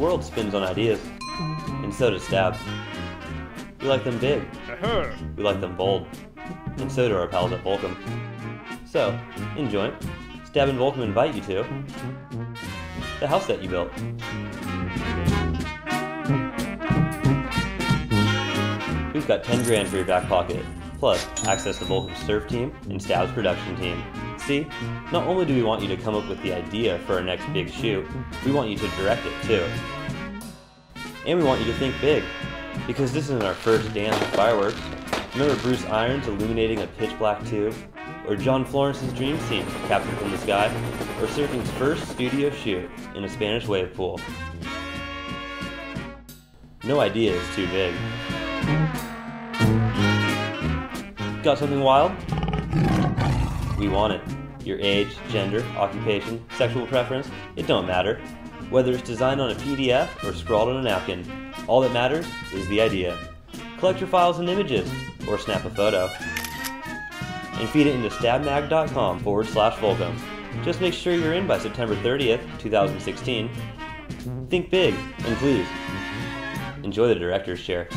world spins on ideas, and so does Stab. We like them big, we like them bold, and so do our pals at Volcom. So, enjoy. Stab and Volcom invite you to the house that you built. We've got 10 grand for your back pocket, plus access to Volcom's surf team and Stab's production team. See, not only do we want you to come up with the idea for our next big shoot, we want you to direct it too. And we want you to think big, because this isn't our first dance with fireworks. Remember Bruce Irons illuminating a pitch black tube? Or John Florence's dream scene captured from the sky? Or surfing's first studio shoot in a Spanish wave pool? No idea is too big. Got something wild? We want it. Your age, gender, occupation, sexual preference, it don't matter. Whether it's designed on a PDF or scrawled on a napkin, all that matters is the idea. Collect your files and images, or snap a photo, and feed it into stabmag.com forward slash Volcom. Just make sure you're in by September 30th, 2016. Think big, and please, enjoy the director's chair.